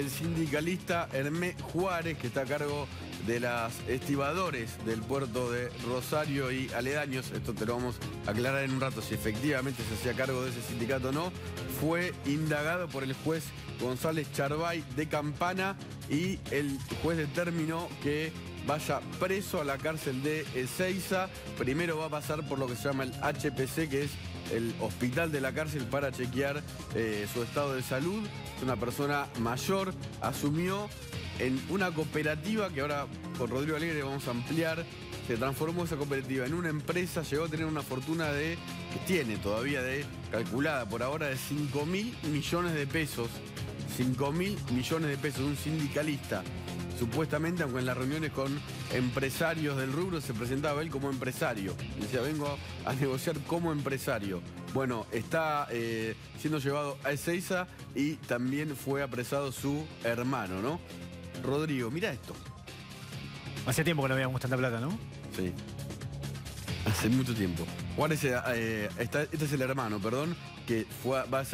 el sindicalista Hermé Juárez, que está a cargo de las estibadores del puerto de Rosario y aledaños. Esto te lo vamos a aclarar en un rato si efectivamente se hacía cargo de ese sindicato o no. Fue indagado por el juez González Charbay de Campana y el juez determinó que vaya preso a la cárcel de Ezeiza. Primero va a pasar por lo que se llama el HPC, que es el hospital de la cárcel para chequear eh, su estado de salud. Una persona mayor, asumió en una cooperativa que ahora con Rodrigo Alegre vamos a ampliar. Se transformó esa cooperativa en una empresa, llegó a tener una fortuna de, que tiene todavía de, calculada por ahora, de 5 mil millones de pesos. 5 mil millones de pesos, un sindicalista supuestamente, aunque en las reuniones con empresarios del rubro se presentaba él como empresario. Decía, vengo a negociar como empresario. Bueno, está eh, siendo llevado a Ezeiza y también fue apresado su hermano, ¿no? Rodrigo, mira esto. Hacía tiempo que no veíamos tanta plata, ¿no? Sí. Hace mucho tiempo. Juárez, eh, este es el hermano, perdón, que fue a, va a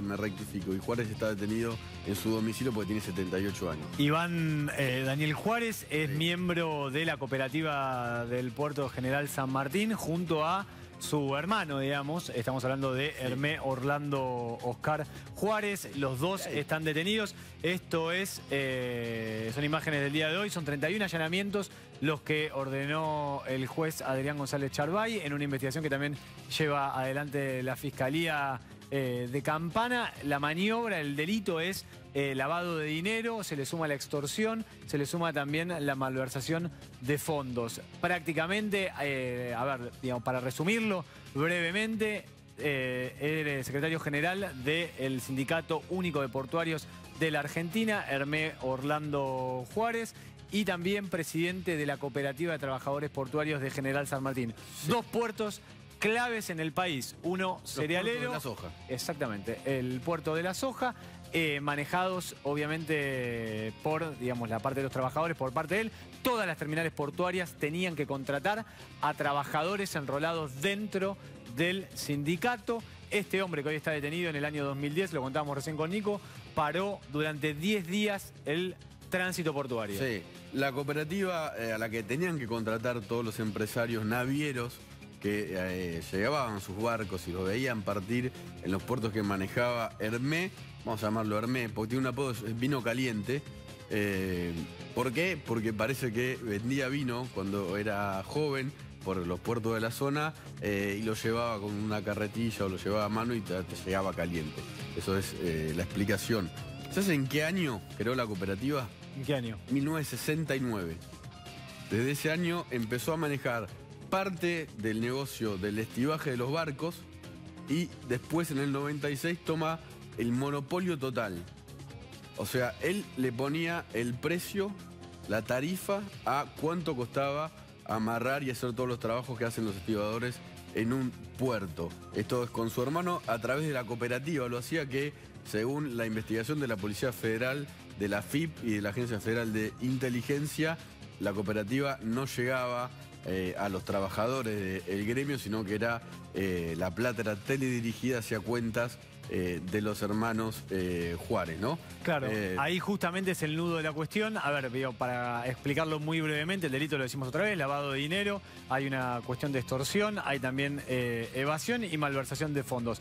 me rectifico, y Juárez está detenido en su domicilio porque tiene 78 años. Iván eh, Daniel Juárez es miembro de la cooperativa del Puerto General San Martín junto a su hermano, digamos. Estamos hablando de Hermé Orlando Oscar Juárez. Los dos están detenidos. Esto es, eh, son imágenes del día de hoy. Son 31 allanamientos los que ordenó el juez Adrián González Charbay en una investigación que también lleva adelante la Fiscalía eh, de Campana. La maniobra, el delito es eh, lavado de dinero, se le suma la extorsión, se le suma también la malversación de fondos. Prácticamente, eh, a ver, digamos, para resumirlo brevemente, el secretario general del Sindicato Único de Portuarios de la Argentina, Hermé Orlando Juárez, y también presidente de la Cooperativa de Trabajadores Portuarios de General San Martín. Dos puertos claves en el país. Uno, cerealero. de la soja. Exactamente, el puerto de la soja. Eh, manejados obviamente por, digamos, la parte de los trabajadores, por parte de él. Todas las terminales portuarias tenían que contratar a trabajadores enrolados dentro del sindicato. Este hombre que hoy está detenido en el año 2010, lo contábamos recién con Nico, paró durante 10 días el tránsito portuario. Sí, la cooperativa eh, a la que tenían que contratar todos los empresarios navieros que eh, llevaban sus barcos y los veían partir en los puertos que manejaba Hermé, vamos a llamarlo Hermé, porque tiene un apodo, vino caliente. Eh, ¿Por qué? Porque parece que vendía vino cuando era joven por los puertos de la zona eh, y lo llevaba con una carretilla o lo llevaba a mano y te, llegaba caliente. Eso es la explicación. ¿Sabes en qué año creó la cooperativa? ¿En qué año? 1969. Desde ese año empezó a manejar parte del negocio del estibaje de los barcos y después en el 96 toma el monopolio total. O sea, él le ponía el precio, la tarifa a cuánto costaba amarrar y hacer todos los trabajos que hacen los estibadores en un puerto. Esto es con su hermano a través de la cooperativa. Lo hacía que, según la investigación de la Policía Federal, de la FIP y de la Agencia Federal de Inteligencia, la cooperativa no llegaba eh, a los trabajadores del gremio, sino que era eh, la plata era teledirigida hacia cuentas eh, de los hermanos Juárez, ¿no? Claro, ahí justamente es el nudo de la cuestión. A ver, para explicarlo muy brevemente, el delito lo decimos otra vez, lavado de dinero, hay una cuestión de extorsión, hay también evasión y malversación de fondos.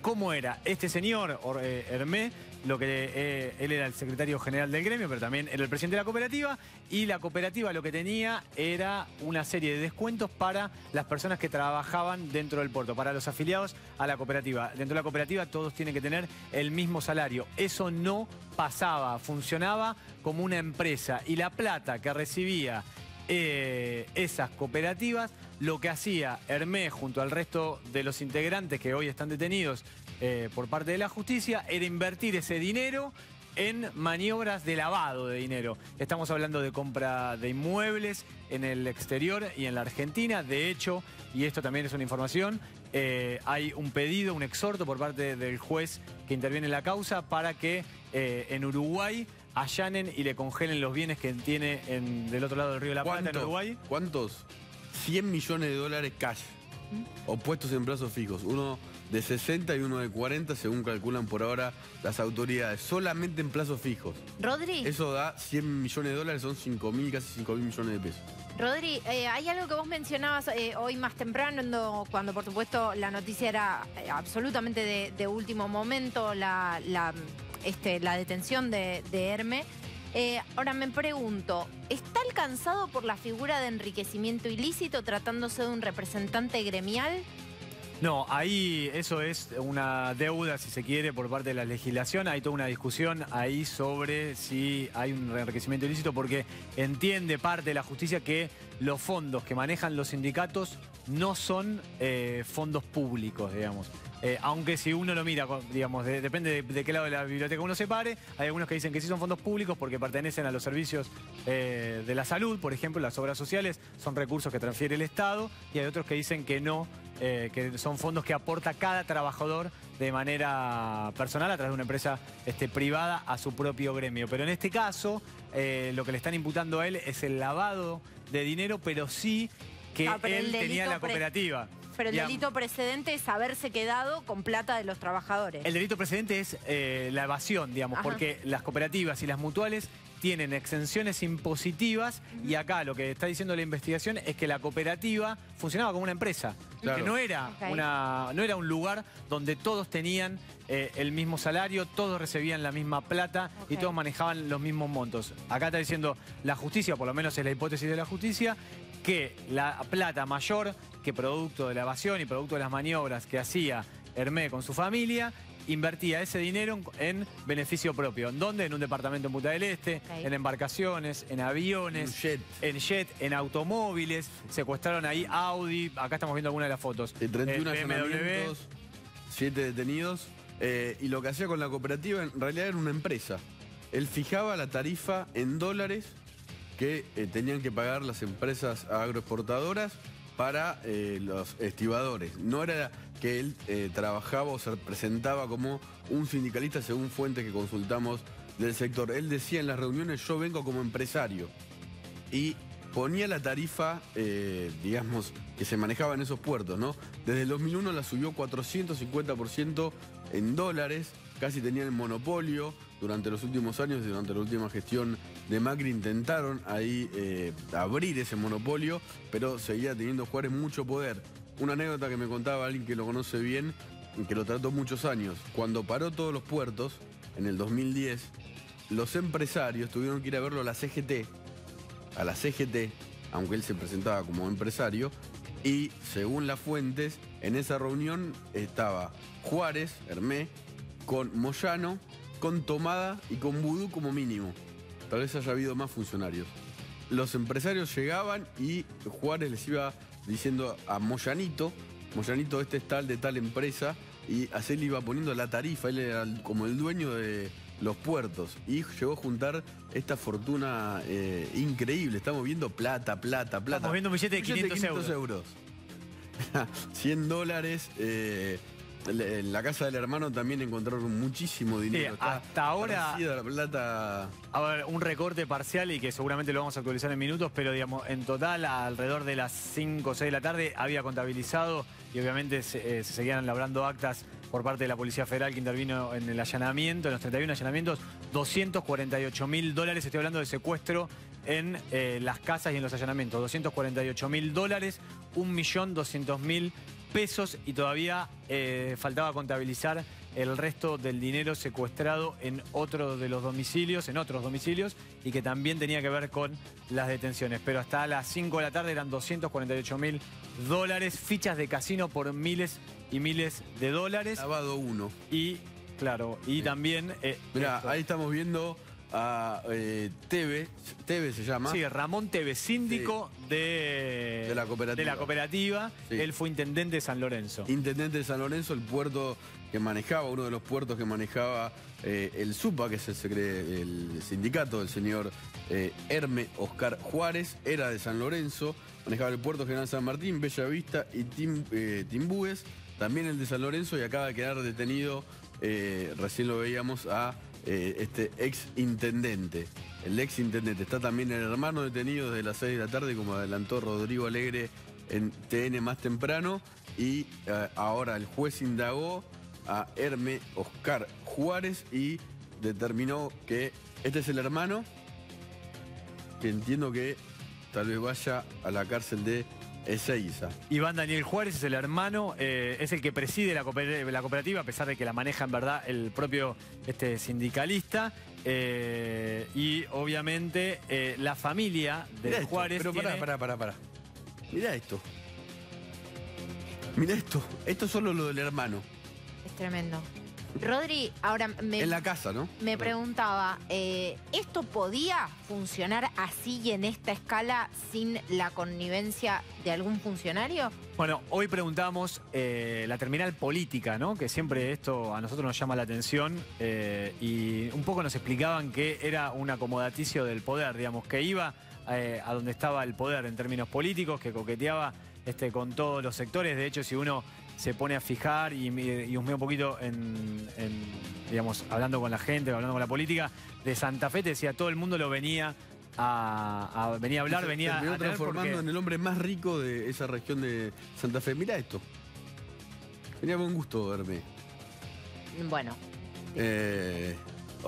¿Cómo era? Este señor, Hermé, lo que eh, él era el secretario general del gremio, pero también era el presidente de la cooperativa, y la cooperativa lo que tenía era una serie de descuentos para las personas que trabajaban dentro del puerto, para los afiliados a la cooperativa. Dentro de la cooperativa todos tienen que tener el mismo salario. Eso no pasaba, funcionaba como una empresa y la plata que recibía eh, esas cooperativas, lo que hacía Hermé junto al resto de los integrantes que hoy están detenidos eh, por parte de la justicia era invertir ese dinero en maniobras de lavado de dinero. Estamos hablando de compra de inmuebles en el exterior y en la Argentina. De hecho, y esto también es una información, eh, hay un pedido, un exhorto por parte del juez que interviene en la causa para que eh, en Uruguay allanen y le congelen los bienes que tiene en, del otro lado del río de la Plata, en Uruguay. ¿Cuántos? 100 millones de dólares cash, o puestos en plazos fijos. Uno de 60 y uno de 40, según calculan por ahora las autoridades, solamente en plazos fijos. Rodri. Eso da 100 millones de dólares, son 5 mil, casi 5 mil millones de pesos. Rodri, eh, hay algo que vos mencionabas eh, hoy más temprano, cuando por supuesto la noticia era eh, absolutamente de, último momento, la, este, la detención de, de Herme. ahora me pregunto, ¿está alcanzado por la figura de enriquecimiento ilícito tratándose de un representante gremial? No, ahí eso es una deuda, si se quiere, por parte de la legislación. Hay toda una discusión ahí sobre si hay un enriquecimiento ilícito, porque entiende parte de la justicia que los fondos que manejan los sindicatos no son eh, fondos públicos, digamos. Eh, aunque si uno lo mira, digamos, depende de, qué lado de la biblioteca uno se pare, hay algunos que dicen que sí son fondos públicos porque pertenecen a los servicios eh, de la salud, por ejemplo, las obras sociales son recursos que transfiere el Estado, y hay otros que dicen que no, eh, que son fondos que aporta cada trabajador de manera personal a través de una empresa este, privada a su propio gremio. Pero en este caso, lo que le están imputando a él es el lavado de dinero, pero sí que él tenía la cooperativa. Pero el delito precedente es haberse quedado con plata de los trabajadores. El delito precedente es eh, la evasión, digamos, porque las cooperativas y las mutuales tienen exenciones impositivas y acá lo que está diciendo la investigación es que la cooperativa funcionaba como una empresa, que no era, una, no era un lugar donde todos tenían eh, el mismo salario, todos recibían la misma plata y todos manejaban los mismos montos. Acá está diciendo la justicia, por lo menos es la hipótesis de la justicia, que la plata mayor que producto de la evasión y producto de las maniobras que hacía Hermé con su familia, invertía ese dinero en beneficio propio. ¿En dónde? En un departamento en Punta del Este, en embarcaciones, en aviones, en jet, en automóviles. Secuestraron ahí Audi, acá estamos viendo algunas de las fotos. 31 allanamientos, 7 detenidos. Eh, y lo que hacía con la cooperativa en realidad era una empresa. Él fijaba la tarifa en dólares que eh, tenían que pagar las empresas agroexportadoras para eh, los estibadores. No era que él eh, trabajaba o se presentaba como un sindicalista según fuentes que consultamos del sector. Él decía en las reuniones, yo vengo como empresario. Y ponía la tarifa, eh, digamos, que se manejaba en esos puertos, ¿no? Desde el 2001 la subió 450% en dólares, casi tenía el monopolio. Durante los últimos años durante la última gestión de Macri intentaron ahí eh, abrir ese monopolio, pero seguía teniendo Juárez mucho poder. Una anécdota que me contaba alguien que lo conoce bien, que lo trató muchos años. Cuando paró todos los puertos, en el 2010, los empresarios tuvieron que ir a verlo a la CGT, a la CGT, aunque él se presentaba como empresario, y según las fuentes, en esa reunión estaba Juárez, Hermé, con Moyano, con Tomada y con Vudú como mínimo. Tal vez haya habido más funcionarios. Los empresarios llegaban y Juárez les iba diciendo a Moyanito, Moyanito este es tal de tal empresa, y así le iba poniendo la tarifa, él era como el dueño de los puertos y llegó a juntar esta fortuna eh, increíble. Estamos viendo plata, plata, plata. Estamos viendo un billete de 500, euros. euros. 100 dólares. Eh, en la casa del hermano también encontraron muchísimo dinero. hasta ahora. La plata. A ver, un recorte parcial y que seguramente lo vamos a actualizar en minutos, pero digamos, en total, alrededor de las 5 o 6 de la tarde, había contabilizado y obviamente se, eh, seguían labrando actas por parte de la Policía Federal que intervino en el allanamiento, en los 31 allanamientos, 248 mil dólares. Estoy hablando de secuestro en eh, las casas y en los allanamientos. 248 mil dólares, 1.200.000 pesos y todavía eh, faltaba contabilizar el resto del dinero secuestrado en otro de los domicilios, en otros domicilios, y que también tenía que ver con las detenciones. Pero hasta las 5 de la tarde eran 248 mil dólares, fichas de casino por miles y miles de dólares. Lavado uno. Y, claro, y también... Eh, Mira, ahí estamos viendo a eh, Teve, Teve se llama. Sí, Ramón Teve, síndico de, de, la cooperativa. De la cooperativa. Él fue intendente de San Lorenzo. Intendente de San Lorenzo, el puerto que manejaba, uno de los puertos que manejaba eh, el SUPA, que es el, el sindicato del señor eh, Herme Oscar Juárez, era de San Lorenzo, manejaba el puerto General San Martín, Bella Vista y Tim, Timbúes, también el de San Lorenzo y acaba de quedar detenido, recién lo veíamos, a eh, este ex intendente. El ex intendente. Está también el hermano detenido desde las 6 de la tarde, como adelantó Rodrigo Alegre en TN más temprano. y eh, ahora el juez indagó a Herme Oscar Juárez y determinó que este es el hermano que entiendo que tal vez vaya a la cárcel de Ezeiza. Iván Daniel Juárez es el hermano, eh, es el que preside la cooperativa, la cooperativa, a pesar de que la maneja en verdad el propio este, sindicalista. eh, y obviamente eh, la familia de Mirá esto, Juárez. Pero pará, tiene- pará, pará, pará. Mirá esto. Mirá esto. Esto es solo lo del hermano. Es tremendo. Rodri, ahora me, En la casa, ¿no? me preguntaba, eh, ¿esto podía funcionar así y en esta escala sin la connivencia de algún funcionario? Bueno, hoy preguntamos eh, la terminal política, ¿no? Que siempre esto a nosotros nos llama la atención eh, y un poco nos explicaban que era un acomodaticio del poder, digamos, que iba eh, a donde estaba el poder en términos políticos, que coqueteaba este, con todos los sectores. De hecho, si uno se pone a fijar y, y un poquito en, en, digamos, hablando con la gente, hablando con la política, de Santa Fe te decía, todo el mundo lo venía a, a- venía a hablar, Se venía terminó a transformando porque- en el hombre más rico de esa región de Santa Fe. Mirá esto. Tenía buen gusto verme. Bueno, Eh,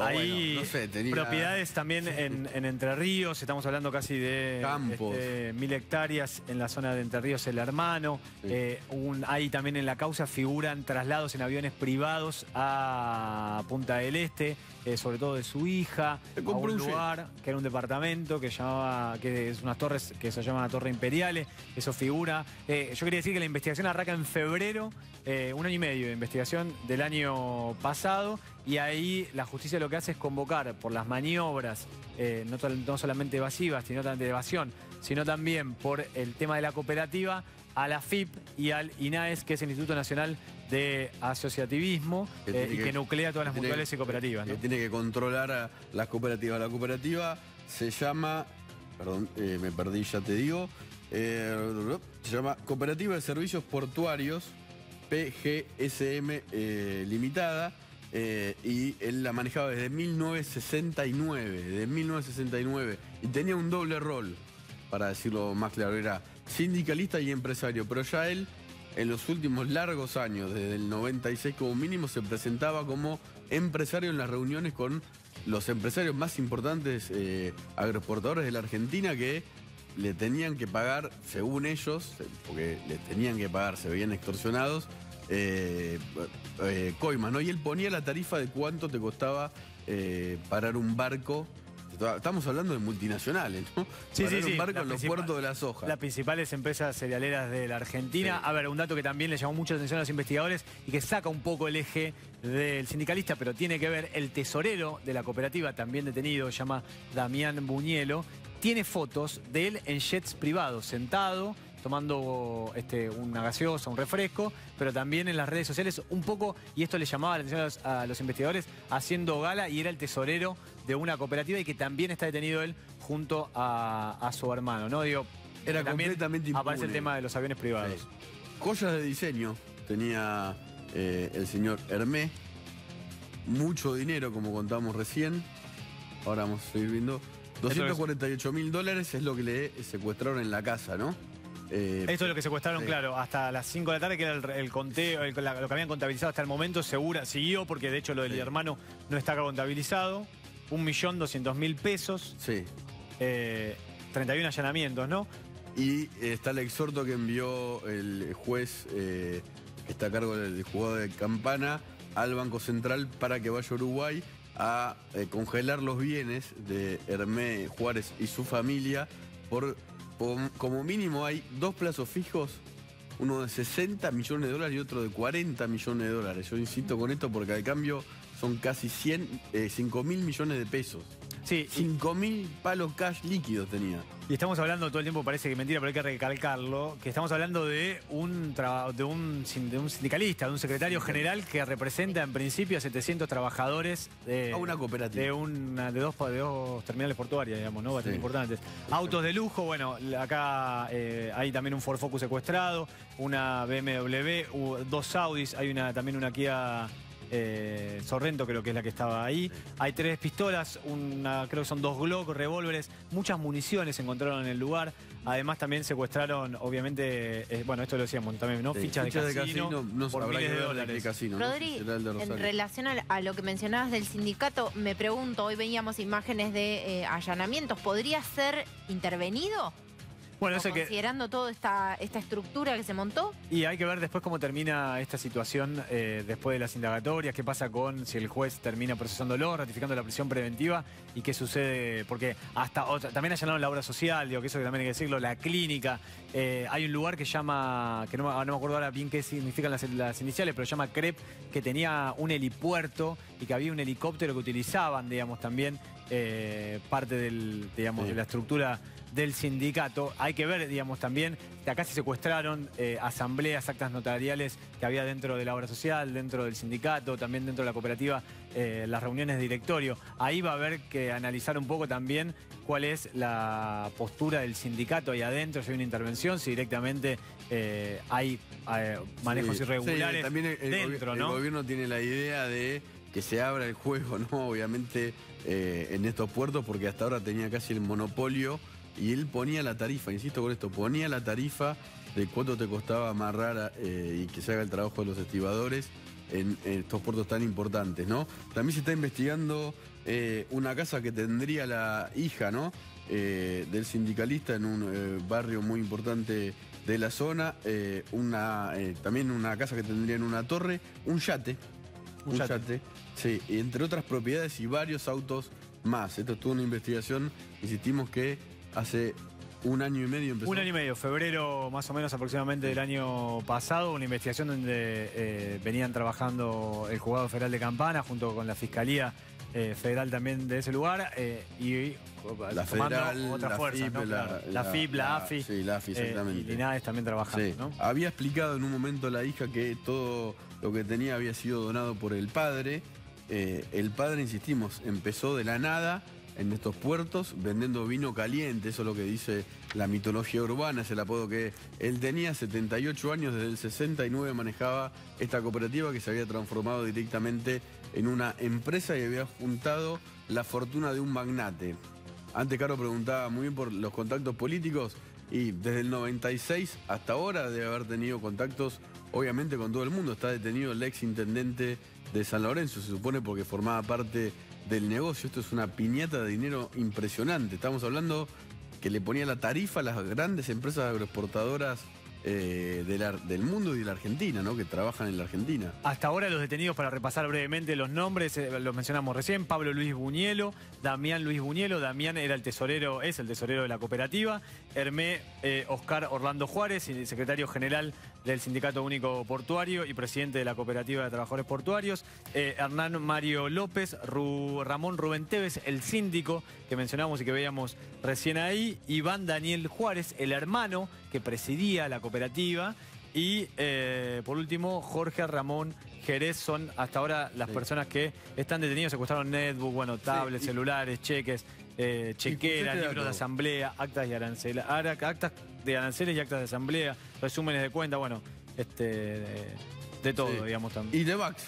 Hay bueno, no sé, tenía propiedades también en, en Entre Ríos, estamos hablando casi de Campos. este, mil hectáreas en la zona de Entre Ríos, el hermano. Sí. Eh, un- ahí también en la causa figuran traslados en aviones privados a Punta del Este, eh, sobre todo de su hija, a un lugar que era un departamento que llamaba, que es unas torres que se llama Torre Imperiales, eso figura. Eh, yo quería decir que la investigación arranca en febrero, eh, un año y medio de investigación del año pasado, y ahí la justicia lo que hace es convocar por las maniobras, no, solamente evasivas, sino también de evasión, sino también por el tema de la cooperativa, a la FIP y al INAES, que es el Instituto Nacional de Asociativismo, Que eh, y que- que nuclea todas las mutuales y cooperativas. ¿no? Que tiene que controlar a las cooperativas. La cooperativa se llama, perdón, eh, me perdí, ya te digo, eh, se llama Cooperativa de Servicios Portuarios, PGSM Limitada, eh, y él la manejaba desde 1969, desde 1969, y tenía un doble rol, para decirlo más claro, era sindicalista y empresario, pero ya él en los últimos largos años, desde el 96 como mínimo, se presentaba como empresario en las reuniones con los empresarios más importantes eh, agroexportadores de la Argentina que le tenían que pagar, según ellos, porque le tenían que pagar, se veían extorsionados, eh, eh, coimas, ¿no? Y él ponía la tarifa de cuánto te costaba eh, parar un barco. Estamos hablando de multinacionales, ¿no? Sí, sí, barco en los puertos de las hojas. Las principales empresas cerealeras de la Argentina. Sí. A ver, un dato que también le llamó mucho la atención a los investigadores y que saca un poco el eje del sindicalista, pero tiene que ver el tesorero de la cooperativa, también detenido, se llama Damián Buñuelo, tiene fotos de él en jets privados, sentado, tomando este, una gaseosa, un refresco, pero también en las redes sociales un poco, y esto le llamaba la atención a los, a los investigadores, haciendo gala y era el tesorero de una cooperativa y que también está detenido él junto a, a su hermano, ¿no? Digo, Era también completamente impune. Aparece el tema de los aviones privados. Sí. Joyas de diseño tenía eh, el señor Hermé. Mucho dinero, como contamos recién. Ahora vamos a seguir viendo. 248 mil dólares es lo que le secuestraron en la casa, ¿no? Eh, Esto es lo que secuestraron, claro, hasta las 5 de la tarde, que era el, el conteo, el- la- lo que habían contabilizado hasta el momento, segura, siguió, porque de hecho lo del Sí. hermano no está contabilizado. Un millón doscientos mil pesos, Sí. eh, 31 allanamientos, ¿no? Y eh, está el exhorto que envió el juez eh, que está a cargo del juzgado de Campana al Banco Central para que vaya a Uruguay a congelar los bienes de Hermé Juárez y su familia por- como mínimo hay dos plazos fijos, uno de 60 millones de dólares y otro de 40 millones de dólares. Yo insisto con esto porque al cambio son casi 100, eh, 5 mil millones de pesos. Sí, y, 5 mil palos cash líquidos tenía. y estamos hablando todo el tiempo, parece que mentira, pero hay que recalcarlo, que estamos hablando de un, de un, de un sindicalista, de un secretario general que representa en principio a 700 trabajadores de, A una cooperativa. de, una, de, dos, de dos terminales portuarias, digamos, ¿no? Bastante Sí. importantes. Autos de lujo, bueno, acá eh, hay también un Ford Focus secuestrado, una BMW, dos Audis, hay una también una Kia eh, Sorrento creo que es la que estaba ahí. Hay tres pistolas, una, creo que son dos Glock, revólveres, muchas municiones se encontraron en el lugar. Además también secuestraron, obviamente, eh, bueno, esto lo decíamos también, ¿no? Sí, Fichas, fichas de casino, no por miles de de dólares. qué casino, ¿no? Rodri, de en relación a, a lo que mencionabas del sindicato, me pregunto, hoy veíamos imágenes de eh, allanamientos, ¿podría ser intervenido? Bueno, eso que... considerando toda esta, esta estructura que se montó. Y hay que ver después cómo termina esta situación eh, después de las indagatorias, qué pasa con si el juez termina procesándolo, ratificando la prisión preventiva y qué sucede, porque hasta otra, también allanaron la obra social, digo que eso que también hay que decirlo, la clínica. Eh, hay un lugar que llama, que no, me- no me acuerdo ahora bien qué significan las, las iniciales, pero llama CREP, que tenía un helipuerto y que había un helicóptero que utilizaban, digamos, también eh, parte del, digamos, Sí. de la estructura del sindicato. Hay que ver, digamos, también, que acá se secuestraron eh, asambleas, actas notariales que había dentro de la obra social, dentro del sindicato, también dentro de la cooperativa, eh, las reuniones de directorio. Ahí va a haber que analizar un poco también cuál es la postura del sindicato ahí adentro, si hay una intervención, si directamente eh, hay manejos Sí, irregulares sí, también el, el dentro, gobi- ¿no? el gobierno tiene la idea de que se abra el juego, ¿no? Obviamente eh, en estos puertos, porque hasta ahora tenía casi el monopolio y él ponía la tarifa, insisto con esto, ponía la tarifa de cuánto te costaba amarrar eh, y que se haga el trabajo de los estibadores en, en estos puertos tan importantes, ¿no? También se está investigando eh, una casa que tendría la hija, ¿no? Eh, del sindicalista en un barrio muy importante de la zona, una, también una casa que tendría en una torre, un yate, Un un, yate. yate. sí, entre otras propiedades y varios autos más. Esto estuvo una investigación, insistimos que hace un año y medio empezó. Un año y medio, febrero más o menos aproximadamente del año pasado, una investigación donde eh, venían trabajando el juzgado federal de Campana junto con la Fiscalía eh, Federal también de ese lugar eh, y la federal, otras la FIP, ¿no? Claro. la, FIP, la, AFI Sí, la AFI, exactamente. y Linares también trabajando, Sí. ¿no? Había explicado en un momento la hija que todo lo que tenía había sido donado por el padre. El padre, insistimos, empezó de la nada en estos puertos vendiendo vino caliente, eso es lo que dice la mitología urbana, es el apodo que él tenía, 78 años, desde el 69 manejaba esta cooperativa que se había transformado directamente en una empresa y había juntado la fortuna de un magnate. Antes Caro preguntaba muy bien por los contactos políticos y desde el 96 hasta ahora debe haber tenido contactos obviamente con todo el mundo. Está detenido el ex intendente de San Lorenzo, se supone porque formaba parte del negocio. Esto es una piñata de dinero impresionante. Estamos hablando que le ponía la tarifa a las grandes empresas agroexportadoras eh, del mundo y de la Argentina, ¿no? Que trabajan en la Argentina. Hasta ahora los detenidos, para repasar brevemente los nombres, eh, los mencionamos recién, Pablo Luis Buñuelo, Damián Luis Buñuelo, Damián era el tesorero, es el tesorero de la cooperativa, Hermé eh, Oscar Orlando Juárez, el secretario general del Sindicato Único Portuario y presidente de la Cooperativa de Trabajadores Portuarios, eh, Hernán Mario López, Ru- Ramón Rubén Tevez, el síndico que mencionamos y que veíamos recién ahí, Iván Daniel Juárez, el hermano que presidía la cooperativa, y eh, por último, Jorge Ramón Jerez. Son hasta ahora las Sí. personas que están detenidos, secuestraron netbook, bueno, tablets, y- celulares, cheques, eh, chequeras, libros de asamblea, actas y aranceles, actas de aranceles y actas de asamblea, resúmenes de cuenta, bueno, este de, de todo, Sí. digamos también. Y de Vax.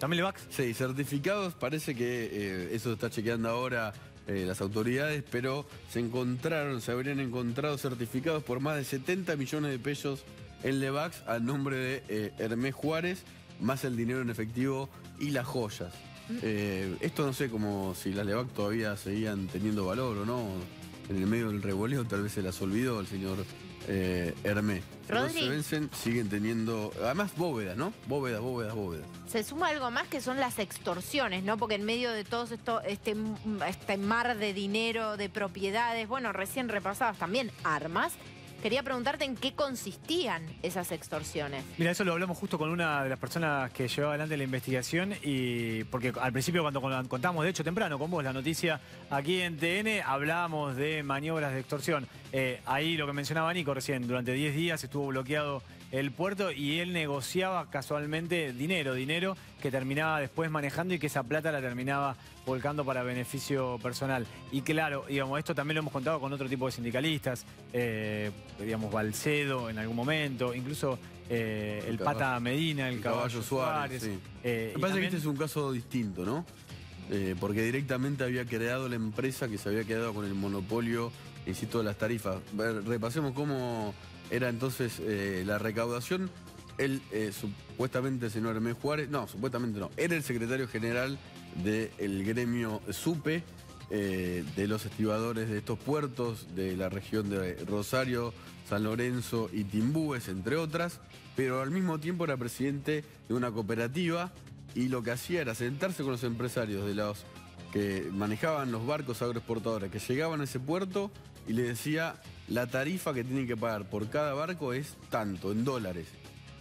¿También le vax? Sí, certificados, parece que eh, eso está chequeando ahora eh, las autoridades, pero se encontraron, se habrían encontrado certificados por más de 70 millones de pesos en Levax al nombre de eh, Hermés Juárez, más el dinero en efectivo y las joyas. Eh, esto no sé como si las Levax todavía seguían teniendo valor o no. En el medio del revoleo tal vez se las olvidó el señor eh, Hermés. No Rodri. se vencen, siguen teniendo, además bóvedas, ¿no? Bóvedas, bóvedas, bóvedas. Se suma algo más que son las extorsiones, ¿no? Porque en medio de todo esto, este, este mar de dinero, de propiedades, bueno, recién repasadas también armas, quería preguntarte en qué consistían esas extorsiones. Mira, eso lo hablamos justo con una de las personas que llevaba adelante la investigación y porque al principio cuando con- contamos, de hecho temprano con vos la noticia aquí en TN, hablábamos de maniobras de extorsión. Eh, ahí lo que mencionaba Nico recién, durante 10 días estuvo bloqueado el puerto y él negociaba casualmente dinero, dinero que terminaba después manejando y que esa plata la terminaba volcando para beneficio personal. Y claro, digamos, esto también lo hemos contado con otro tipo de sindicalistas, eh, digamos, Balcedo en algún momento, incluso eh, el, El Pata caballo- Medina, el, el caballo Suárez. sí. Eh, Me parece que este es un caso distinto, ¿no? Porque directamente había creado la empresa que se había quedado con el monopolio, insisto, de las tarifas. Repasemos cómo era entonces eh, la recaudación. Él, eh, supuestamente, señor Hermés Juárez, no, supuestamente no, era el secretario general del gremio SUPE, eh, de los estibadores de estos puertos, de la región de Rosario, San Lorenzo y Timbúes, entre otras, pero al mismo tiempo era presidente de una cooperativa y lo que hacía era sentarse con los empresarios de los que manejaban los barcos agroexportadores que llegaban a ese puerto y le decía la tarifa que tienen que pagar por cada barco es tanto, en dólares.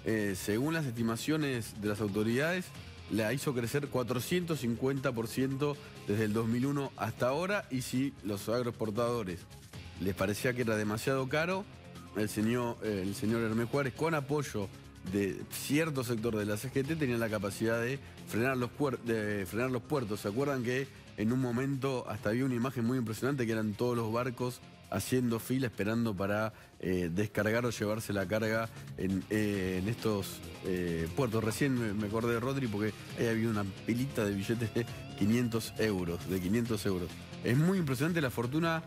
Eh, según las estimaciones de las autoridades, la hizo crecer 450% desde el 2001 hasta ahora y si los agroexportadores les parecía que era demasiado caro, el señor, eh, el señor Hermes Juárez, con apoyo de cierto sector de la CGT, tenía la capacidad de frenar los, de frenar los puertos. ¿Se acuerdan que en un momento hasta había una imagen muy impresionante que eran todos los barcos haciendo fila esperando para eh, descargar o llevarse la carga en, eh, estos eh, puertos? Recién me, acordé de Rodri porque ahí había una pilita de billetes de 500 euros, de 500 euros. Es muy impresionante la fortuna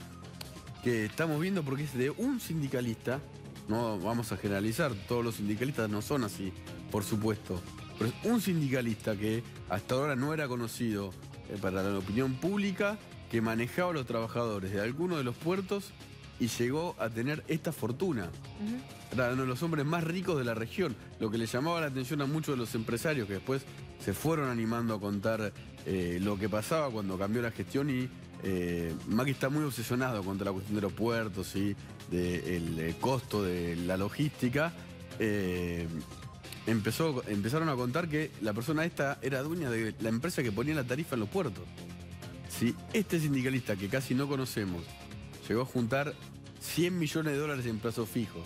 que estamos viendo porque es de un sindicalista, no vamos a generalizar, todos los sindicalistas no son así, por supuesto, pero es un sindicalista que hasta ahora no era conocido para la opinión pública, que manejaba a los trabajadores de algunos de los puertos y llegó a tener esta fortuna. Ujú. Era uno de los hombres más ricos de la región, lo que le llamaba la atención a muchos de los empresarios que después se fueron animando a contar eh, lo que pasaba cuando cambió la gestión y eh, Macri está muy obsesionado contra la cuestión de los puertos y del costo de la logística. Eh, empezó, empezaron a contar que la persona esta era dueña de la empresa que ponía la tarifa en los puertos. Si este sindicalista que casi no conocemos llegó a juntar 100 millones de dólares en plazo fijo,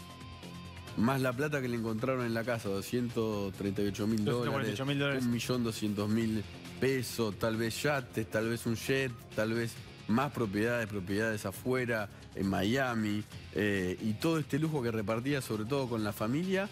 más la plata que le encontraron en la casa, 238 mil dólares, 248.000 dólares. un millón doscientos mil pesos, tal vez yates, tal vez un jet, tal vez más propiedades, propiedades afuera, en Miami, eh, y todo este lujo que repartía sobre todo con la familia,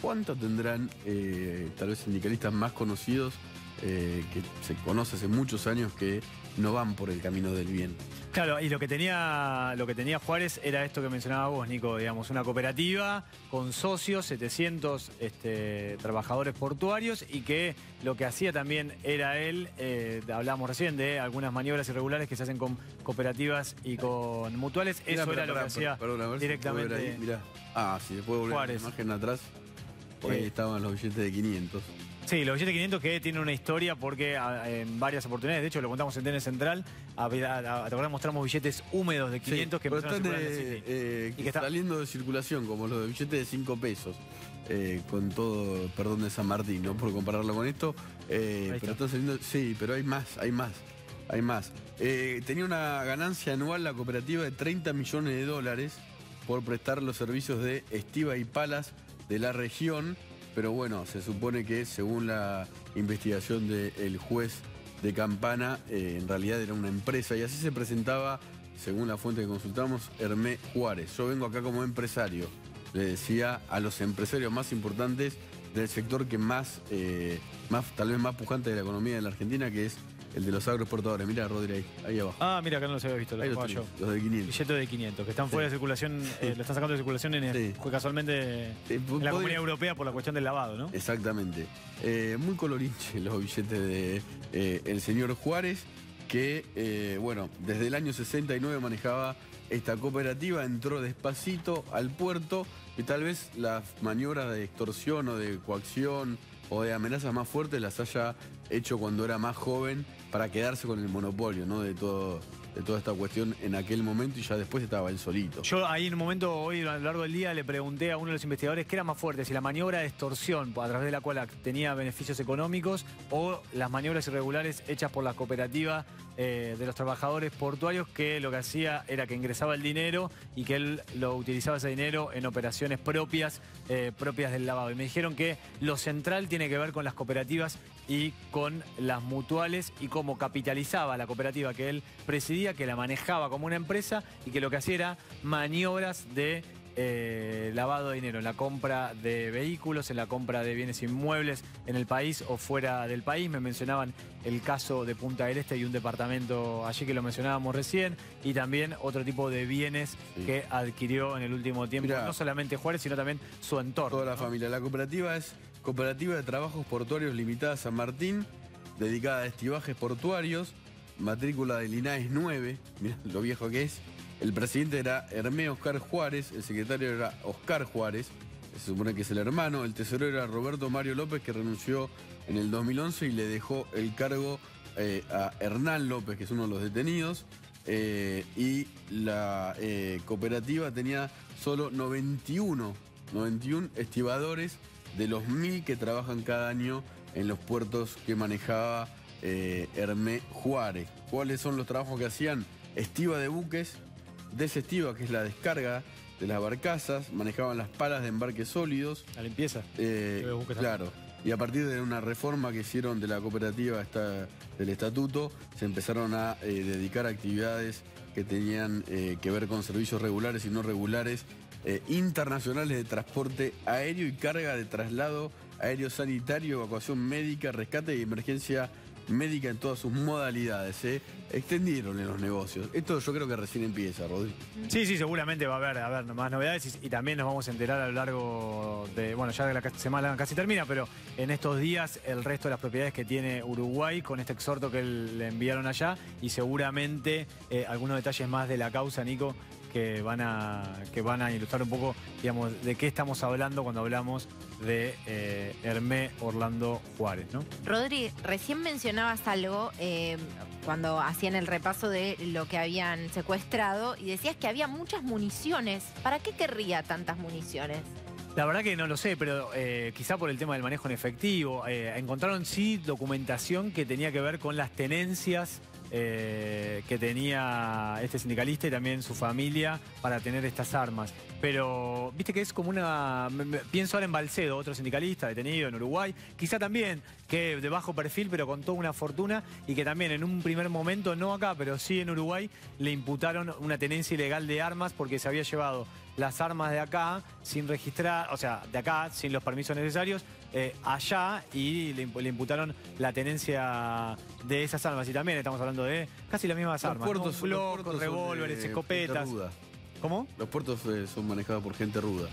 ¿cuánto tendrán eh, tal vez sindicalistas más conocidos eh, que se conoce hace muchos años que no van por el camino del bien? Claro, y lo que tenía lo que tenía Juárez era esto que mencionaba vos, Nico, digamos, una cooperativa con socios, 700 este, trabajadores portuarios y que lo que hacía también era él, eh, hablábamos recién de algunas maniobras irregulares que se hacen con cooperativas y con mutuales, eso era lo que hacía perdón, a ver si directamente. ahí, mirá. Ah, sí, después volver a la imagen atrás. Por ahí Eh. estaban los billetes de 500. Sí, los billetes 500 que tienen una historia porque a- en varias oportunidades, de hecho lo contamos en TN Central, a, a, a- mostramos billetes húmedos de 500 que empezaron están de- eh, Y que está- saliendo de circulación, como los de billetes de 5 pesos. eh, con todo, perdón de San Martín, ¿no? Por compararlo con esto. eh, pero está. están saliendo, sí, pero hay más, hay más, hay más. Tenía una ganancia anual la cooperativa de 30 millones de dólares por prestar los servicios de estiva y palas de la región, pero bueno, se supone que según la investigación del juez de Campana, eh, en realidad era una empresa y así se presentaba, según la fuente que consultamos, Hermé Juárez. Yo vengo acá como empresario, le decía a los empresarios más importantes del sector que más, eh, más tal vez más pujante de la economía de la Argentina, que es el de los agroexportadores. Mira, Rodri, ahí, ahí abajo. Ah, mira, acá no los había visto, los ahí los, tenés, los de 500. Billetes de 500, que están fuera de circulación, eh, lo están sacando de circulación en, Sí. casualmente Eh, en la Comunidad Europea por la cuestión del lavado, ¿no? Exactamente. Eh, muy colorinche los billetes de eh, el señor Juárez, que, bueno, desde el año 69 manejaba esta cooperativa, entró despacito al puerto y tal vez las maniobras de extorsión o de coacción o de amenazas más fuertes las haya hecho cuando era más joven para quedarse con el monopolio, ¿no? De todo de toda esta cuestión en aquel momento y ya después estaba él solito. Yo ahí en un momento, hoy a lo largo del día, le pregunté a uno de los investigadores qué era más fuerte, si la maniobra de extorsión a través de la cual tenía beneficios económicos o las maniobras irregulares hechas por la cooperativa eh, de los trabajadores portuarios que lo que hacía era que ingresaba el dinero y que él lo utilizaba ese dinero en operaciones propias, eh, propias del lavado. Y me dijeron que lo central tiene que ver con las cooperativas y con las mutuales y cómo capitalizaba la cooperativa que él presidía, que la manejaba como una empresa y que lo que hacía era maniobras de eh, lavado de dinero, en la compra de vehículos, en la compra de bienes inmuebles en el país o fuera del país. Me mencionaban el caso de Punta del Este y un departamento allí que lo mencionábamos recién, y también otro tipo de bienes Sí. que adquirió en el último tiempo, Mirá. no solamente Juárez, sino también su entorno. Toda la ¿no? familia. La cooperativa es Cooperativa de Trabajos Portuarios Limitada San Martín, dedicada a estibajes portuarios, matrícula del INAES 9, mirá lo viejo que es. El presidente era Hermé Oscar Juárez, el secretario era Oscar Juárez, se supone que es el hermano, el tesorero era Roberto Mario López, que renunció en el 2011 y le dejó el cargo eh, a Hernán López, que es uno de los detenidos. eh, y la eh, cooperativa tenía solo 91, 91 estibadores de los mil que trabajan cada año en los puertos que manejaba eh, Hermé Juárez. ¿Cuáles son los trabajos que hacían? Estiva de buques, desestiva, que es la descarga de las barcazas, manejaban las palas de embarques sólidos, La limpieza. eh, también. claro. Y a partir de una reforma que hicieron de la cooperativa esta- del estatuto, se empezaron a eh, dedicar a actividades que tenían eh, que ver con servicios regulares y no regulares eh, internacionales de transporte aéreo y carga de traslado aéreo sanitario, evacuación médica, rescate y emergencia médica en todas sus modalidades. ¿eh? Extendieron en los negocios. Esto yo creo que recién empieza, Rodri. Sí, sí, seguramente va a haber, a ver más novedades y, también nos vamos a enterar a lo largo de, bueno, ya la semana casi termina, pero en estos días el resto de las propiedades que tiene Uruguay con este exhorto que le enviaron allá y seguramente eh, algunos detalles más de la causa, Nico, que van a que van a ilustrar un poco, digamos, de qué estamos hablando cuando hablamos de eh, Hermé Orlando Juárez, ¿no? Rodri, recién mencionabas algo eh, cuando hacían el repaso de lo que habían secuestrado y decías que había muchas municiones. ¿Para qué querría tantas municiones? La verdad que no lo sé, pero eh, quizá por el tema del manejo en efectivo. eh, encontraron sí documentación que tenía que ver con las tenencias eh, que tenía este sindicalista y también su familia para tener estas armas. Pero viste que es como una... pienso ahora en Balcedo, otro sindicalista detenido en Uruguay, quizá también que de bajo perfil, pero con toda una fortuna y que también en un primer momento, no acá, pero sí en Uruguay, le imputaron una tenencia ilegal de armas porque se había llevado las armas de acá sin registrar, o sea, de acá sin los permisos necesarios, eh, allá y le, imp- le imputaron la tenencia de esas armas. Y también estamos hablando de casi las mismas Los armas. puertos, ¿no? revólveres, de escopetas. ¿Cómo? Los puertos eh, son manejados por gente ruda.